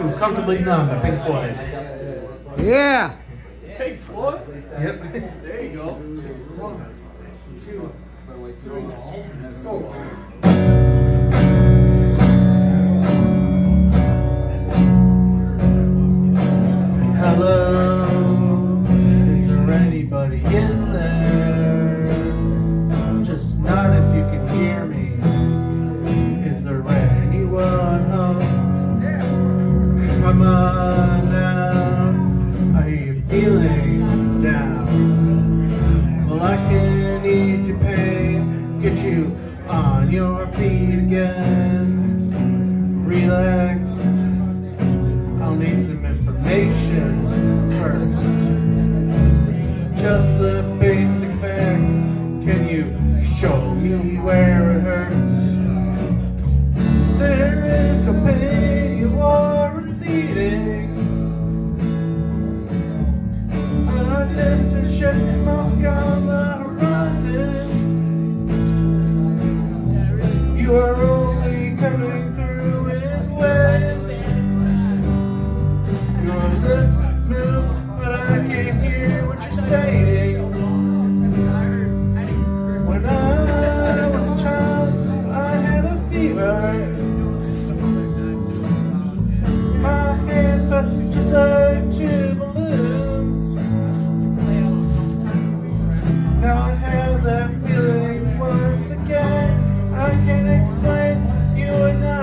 to Comfortably Numb by Pink Floyd. Yeah. Pink Floyd? Yep. There you go. One, two, three, four. Can ease your pain, get you on your feet again. Relax. I'll need some information first. Just the basic facts. Can you show me where it hurts? There is no pain, you are receding. A distant ship smoke on through. Your lips move, but I can't hear what you're saying. When I was a child, I had a fever. My hands felt just like two balloons. Now I have that feeling once again. I can't explain, you and not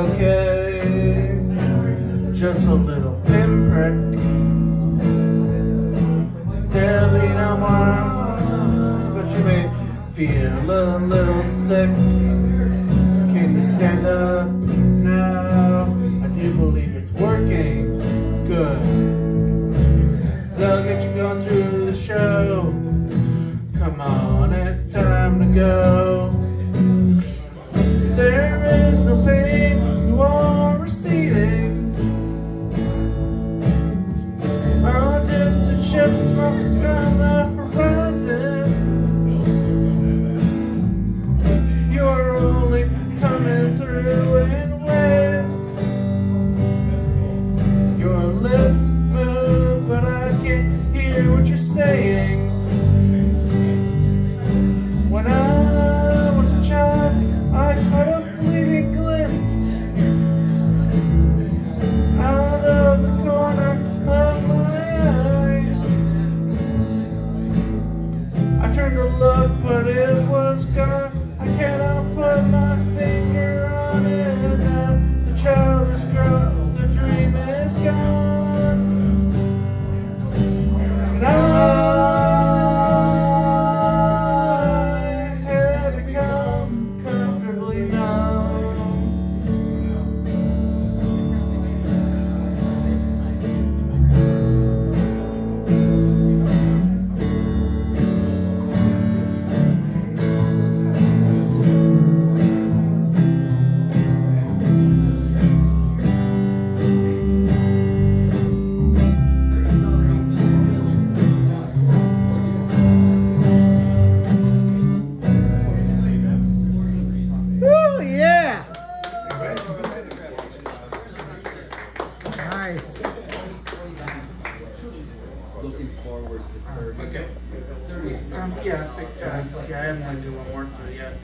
Okay, just a little pinprick. Barely no more, but you may feel a little sick. Can you stand up now? I do believe it's working. Good. They'll get you going through the show. Come on, it's time to go. hear what you're saying. When I was a child, I caught a fleeting glimpse out of the corner of my eye. I turned to look, but it was gone. I cannot. Looking forward to 30. Okay. 30. Um, yeah, I think, uh, yeah, I haven't one more, so yeah.